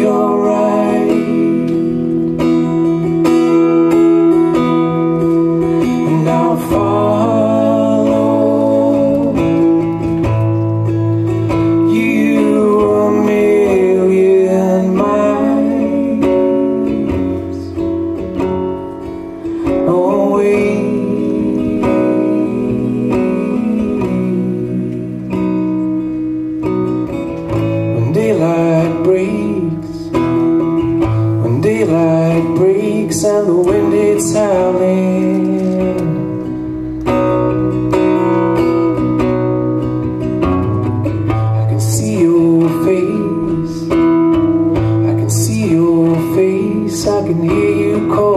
be alright And I'll follow You a million miles Away and the wind it's howling I can see your face. I can see your face. I can hear you call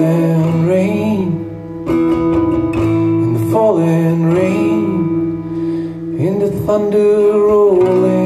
falling rain. In the falling rain. In the thunder rolling.